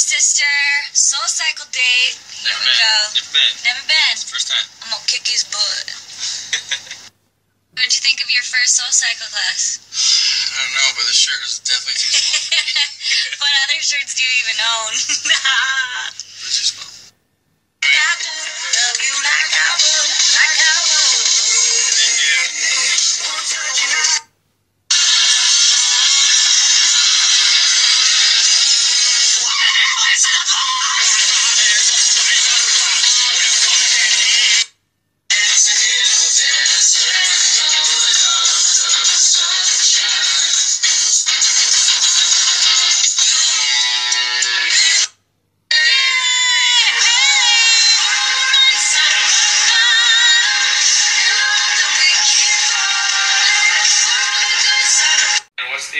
sister, soul cycle date. Never we been. go. Never been. Never been. First time. I'm gonna kick his butt. What'd you think of your first soul cycle class? I don't know, but the shirt is definitely too small. what other shirts do you even own?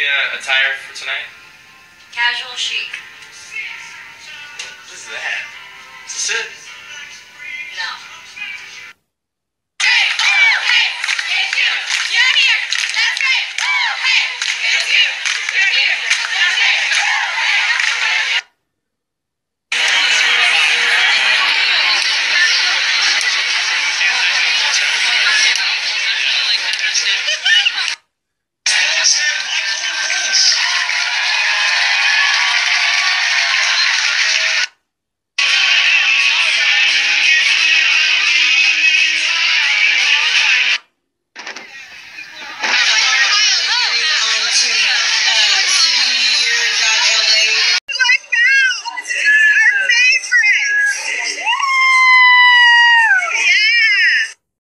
Uh, attire for tonight? Casual chic that? Is this it? No. Hey, hey, it's you. You're here. That's hey, you. You're here. That's hey. Ha ha!